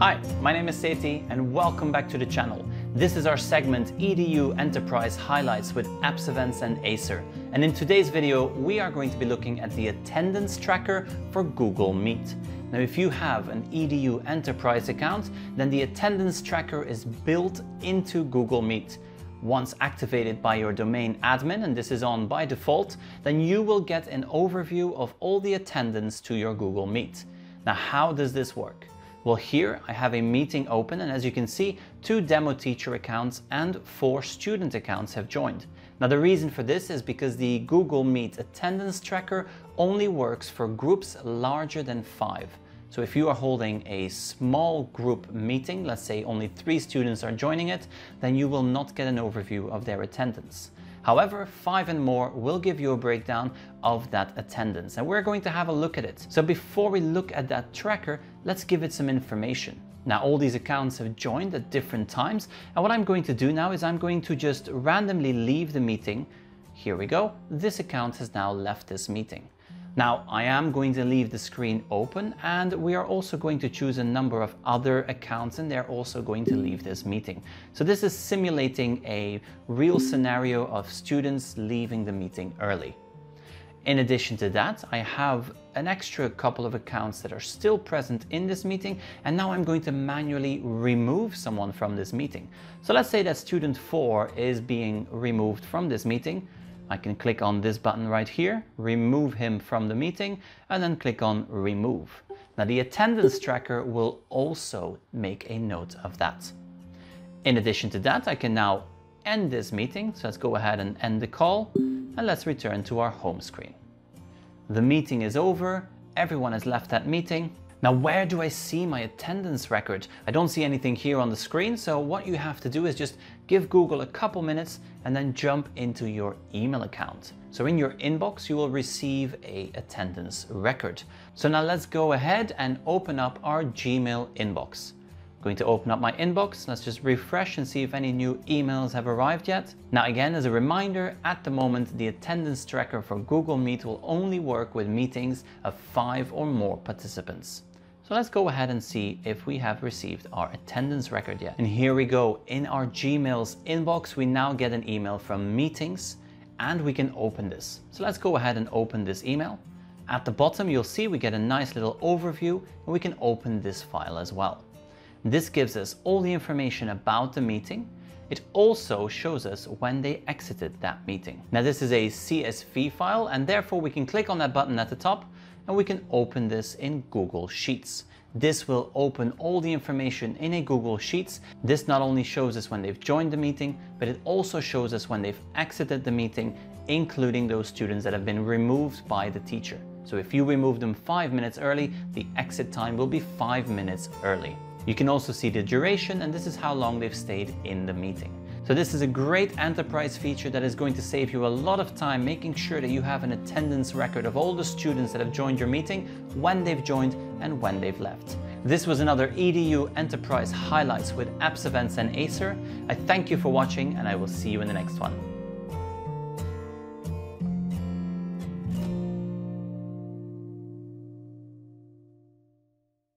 Hi, my name is Sethi and welcome back to the channel. This is our segment EDU Enterprise Highlights with Apps Events and Acer. And in today's video, we are going to be looking at the attendance tracker for Google Meet. Now, if you have an EDU Enterprise account, then the attendance tracker is built into Google Meet. Once activated by your domain admin, and this is on by default, then you will get an overview of all the attendance to your Google Meet. Now, how does this work? Well, here I have a meeting open and as you can see, two demo teacher accounts and four student accounts have joined. Now the reason for this is because the Google Meet attendance tracker only works for groups larger than five. So if you are holding a small group meeting, let's say only three students are joining it, then you will not get an overview of their attendance. However, five and more will give you a breakdown of that attendance and we're going to have a look at it. So before we look at that tracker, let's give it some information. Now all these accounts have joined at different times and what I'm going to do now is I'm going to just randomly leave the meeting. Here we go. This account has now left this meeting. Now I am going to leave the screen open and we are also going to choose a number of other accounts and they're also going to leave this meeting. So this is simulating a real scenario of students leaving the meeting early. In addition to that, I have an extra couple of accounts that are still present in this meeting and now I'm going to manually remove someone from this meeting. So let's say that student 4 is being removed from this meeting. I can click on this button right here, remove him from the meeting, and then click on remove. Now the attendance tracker will also make a note of that. In addition to that, I can now end this meeting. So let's go ahead and end the call and let's return to our home screen. The meeting is over. Everyone has left that meeting. Now, where do I see my attendance record? I don't see anything here on the screen, so what you have to do is just give Google a couple minutes and then jump into your email account. So in your inbox, you will receive a attendance record. So now let's go ahead and open up our Gmail inbox. I'm going to open up my inbox. Let's just refresh and see if any new emails have arrived yet. Now again, as a reminder, at the moment, the attendance tracker for Google Meet will only work with meetings of five or more participants. So let's go ahead and see if we have received our attendance record yet. And here we go. In our Gmail's inbox, we now get an email from meetings and we can open this. So let's go ahead and open this email. At the bottom, you'll see we get a nice little overview and we can open this file as well. This gives us all the information about the meeting. It also shows us when they exited that meeting. Now this is a CSV file and therefore we can click on that button at the top and we can open this in Google Sheets. This will open all the information in a Google Sheets. This not only shows us when they've joined the meeting, but it also shows us when they've exited the meeting, including those students that have been removed by the teacher. So if you remove them five minutes early, the exit time will be five minutes early. You can also see the duration and this is how long they've stayed in the meeting. So this is a great enterprise feature that is going to save you a lot of time making sure that you have an attendance record of all the students that have joined your meeting, when they've joined and when they've left. This was another EDU Enterprise Highlights with Apps Events and Acer. I thank you for watching and I will see you in the next one.